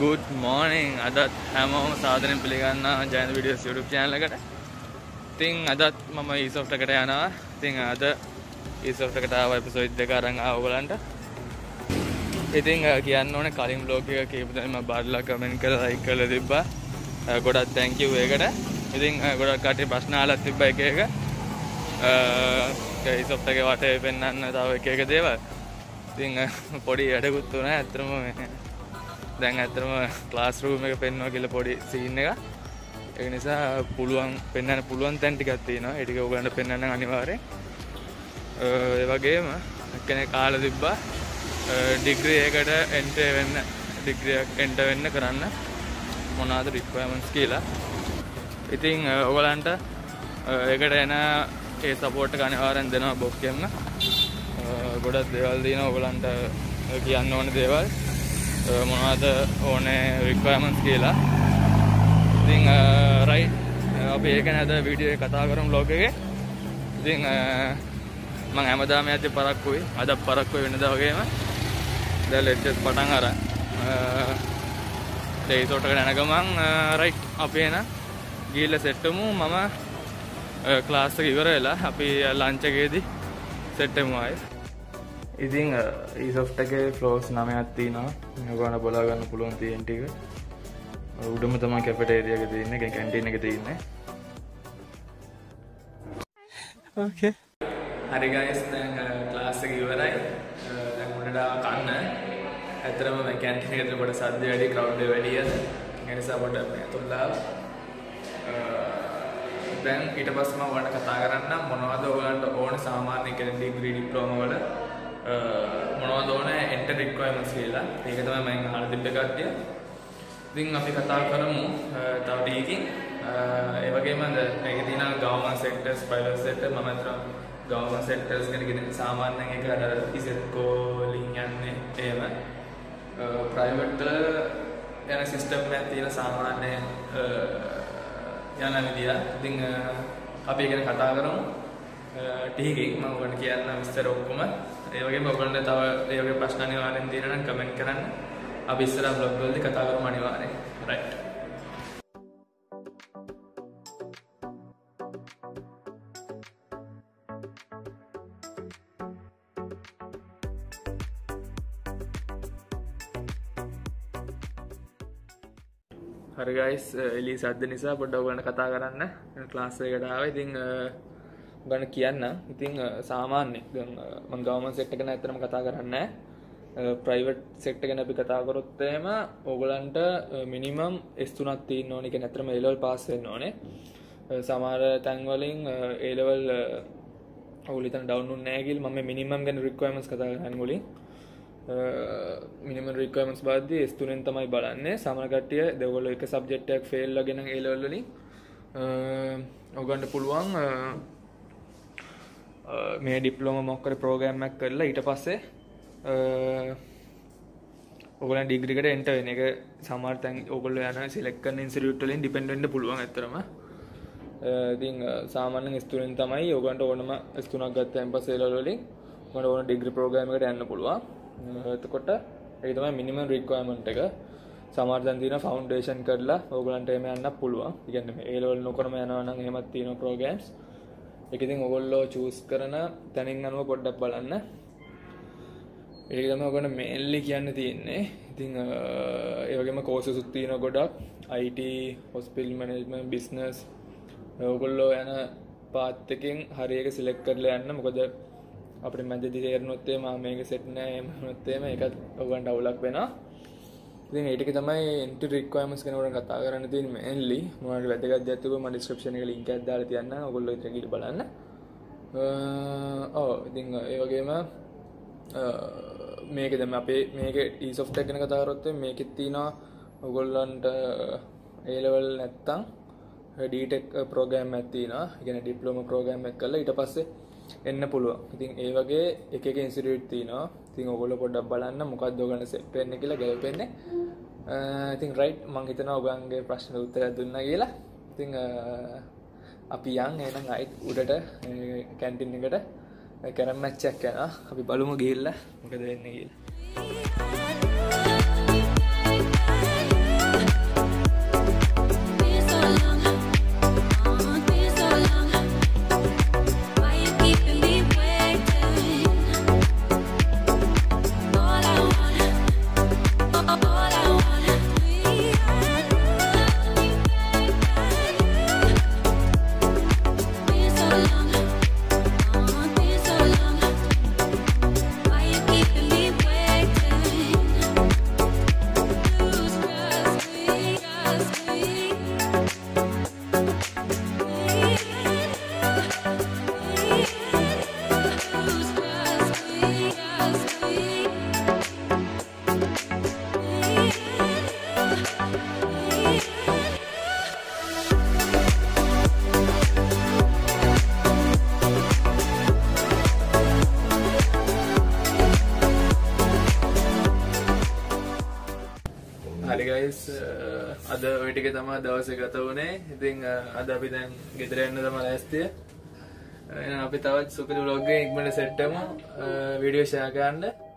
Good මෝනිං අදත් හැමෝම සාධනෙන් පිළිගන්න ජයන විඩියස් YouTube චෑනලකට තිං අදත් මම ඊසෝෆ්ටකට යනවා. තිං අද ඊසෝෆ්ටකට ආව එපිසෝඩ් දෙක අරන් ආවගලන්ට ඉතින් කියන්න ඕන කලින් බ්ලෝගක කීපදම බාරලා කමෙන්ට් කර ලයික් කළ තිබ්බා. ගොඩත් තැංකිව් ඒකට. ඉතින් ගොඩක් කටේ ප්‍රශ්න අහලත් තිබ්බ එක එක. ඊසොෆ්ටක වටේ පෙන්වන්න තව එක එක දේවල්. ඉතින් පොඩි වැඩකුත් වුණා ඇත්තම දැන් ඇතරම ක්ලාස් රූම එක පෙන්වා කියල පොඩි සින්න එක ඒ නිසා පුළුවන් පෙන්න්න පුළුවන් තැන්ටිකත් තියෙනවා. එටික ඔගලන්න පෙන්න්න අනිවාරය ඒවගේම කෙනෙ කාල තිබ්බා. ඩිග්‍රියකට එන්ට වෙන්න ඩිග්‍රියක් එන්ට වෙන්න කරන්න මොනාද රික්වමන්ස් කියලා. ඉතිං ඔගලන්ට ඒකට එන ඒ සපෝට් අනිවාරෙන් දෙනවා බොක්කෙන්න ගොඩත් දේවල් දීන ඔගලන්ට කියන්න ඕන දේවල්. මොනවාද ඕනේ රික්වයමන්ස් කියලා. ඉතිං රයි අපි ඒක නැද වීඩියෝ කතා කරම් ලෝකගේ ඉතිං මං හැමදාම ඇති පරක්කුයි අද පරක්කුව වෙනද වගේම. ද ලෙට්ටස් පටන් අර ඩේතෝටක නැනගමන් රයි් අපේන ගීල්ල සෙට්ටමු මම ක්ලාස්සක ඉවර වෙලා අපි ලංචගේදී සෙට්ටමුවයි ඉතිං ඊසොෆ්ටගේ ෆලෝස් නමයත්තිනවා ගන බලාගන්න පුළුවන් තියෙන්ටික උඩම තම කැපට ඒරියක තියන්න එක කැන්ටින එක තියන්න. හරිගයිස් ක්ලාස්සක ඉවරයි. දැමුණටා කන්න. ඇතරම කැන්ටිනකට පොට සද්‍ය වැඩි කවු්ඩ වැඩිය එනිසා පොට තුල්ලා දැන් ඊට පස්ම වන කතා කරන්න මොනවද ඕලන්ට ඕන සාමාන්‍ය කෙනෙ ග්‍රී ඩිප්ලෝමවල මොනවදෝන එන්ට රික්වයමස් කියලා. ඒක තම මැන් හර තිබ්බ කට්ටිය. ඉතින් අපි කතා කරමු තවටීකින් ඒවගේම ඒක තින ගවමන් සෙක්ටර්ස් පයිල සෙට මමතර ගවමන් සෙක්ටර්ස් ගෙනගෙන සාමාන්‍යයෙන් එක අර ඉසෙත්කෝලින් යන්නේ ඒම ප්‍රයිවට්ට යන සිිස්ටම් ඇතින සාමාන්‍ය යන විදිිය ඉතිං අපි ගැන කතා කරමු. ටීකින් මම ගට කියන්න විස්තර ඔක්කොම. ඒවගේ බොගලට තව ඒවගේ ප්‍රශ්න අනිවාරෙන් දීරන කමෙන්ට් කරන්න. අපි ඉස්සර බ්ලොග් වලදී කතා කරමු අනිවාර්යෙන්. රයිට් හරිගයිස් එලි සද්ද නිසා පොඩ්ඩ ඔගලන්න කතා කරන්න. ක්ලාස්සයකටාව ඉතිං ගන කියන්න. ඉතිං සාමාන්‍ය මං ගවමන් සෙට්ට ගැන ඇතරම කතා කරන්න ප්‍රයිවට් සෙක්ට ගැන අපි කතාකරොත්තේම ඕගලන්ට මිනිමම් එස්තුනත් තිීන් ඕනික නැතරම එලවල් පාස්සෙන් ඕනේ. සමාර තැන්වලින් ඒලවල් ඔලිතන් ඩවනු නෑගල් ම මිනිමම් ගැන රික්වමස් කතා හැන්ගොලින් මිනිම රිකමස් බාද ස්තුනෙන් තමයි බලන්නේ. සමකටිය දෙවොල එක සබ්ජෙක්්ටක් ෆෙල්ල ගෙන ඒලවල්ලින් ඔගන්ට පුළුවන් මේ ඩිප්ලෝම මොක්කර ප්‍රෝගෑම්මක් කරලා ඊට පස්සේ ඔගල ඩිග්‍රිකට එන්ට වෙන එක සමාර්තැන් ඔගොල යන සිලෙක්කන ඉන්සිරියුට්ටලින් ඩිපෙන්ඩට පුළුවන් ඇතරම ඉති සාමාන්‍ය ස්තුරෙන් තමයි ඔගන්ට ඕනම ස්තුනක් ගත්ත ඇම්ප සේලවලින් මට ඕන ඩිග්‍රි ප්‍රෝගෑමකට යන්න පුළුවන්. එතකොට ඒතම මිනිමම් රික්වයමන්ට එක. සමාර්තන් තින ෆෞන්ඩේෂන් කරලා ඕගලන්ට එම යන්න පුළුවන්. ඉගන්න ඒලවල් නොකරම යනවනම් හෙමත් තින ප්‍රෝගම්ස් එකතින් ඔගොල්ලෝ චූස් කරන තැනින් අනුව පොඩ්ඩක් බලන්න. ඒකම ඔගන මේල්ලි කියන්න තියෙන්නේ. ඉතිං ඒවගේම කෝස සුත්තියන ගොඩක්. අයිට හොස්පිල් මනජම බිස්නස් ඔගොල්ලෝ යන පාත්තකින් හරියක සිලෙක් කරල යන්න. මොකද අපට මැදදි තේරනොත්තේ මා මේක සෙට්නෑ එමනොත්තේම එකත් ඔගන්ට අවුලක් වෙන ඉතින් ඒටික තමයි එන්ට රික්වයමස් කෙනවට කතා කරන්න තින් මේල්ලි මට වැදගත් ඇතුව ම ඩිස්ක්‍රපෂන එක ලින්ක දාල තියන්න. ඔගොල්ල ගිට බලන්න. ඕ ඉතිං ඒවගේම මේක දෙම අපේ මේක ඊසොෆ්ට ගැන කතාරොත්තේ මේකෙත් තිනවා ඔගොල්ලන්ට ඒලවල් නැත්තං ඩීටෙක් ප්‍රෝගෑම් ඇත්තින ගෙන ඩිප්ලෝම ප්‍රෝගෑම් එක් කල ඉට පස්සේ එන්න පුළුවන්. ඉතින් ඒ වගේ එක ඉන්සිරිට් තිනවා තින් ඔගොල පොඩක් බලන්න මොකක් දෝගන පෙන්න්න කියලා ගැලපෙන්නේ. Uh, ඉතින් රයිට් මංහිතන ඔගන්ගේ ප්‍රශ්න උත්තර දුන්න කියලා. ඉතිං uh, අපි යන්. එනම් අයිත් උඩට කැන්ටින් එකට කැරම් මැච්චක් යන අපි බලමු ගිල්ල මොකද වෙන්න කියල. හරිගයිස් uh, අද ඔයිටික තමා දවස ගත වනේ ඉතිං uh, අද අපි දැන් ගෙදර එන්න තම ලැස්තිය. Uh, අපි තවත් සුපිරි ලොග්ගේ ඉක්මට සෙට්ටම විඩියෝ ෂයා කරන්න.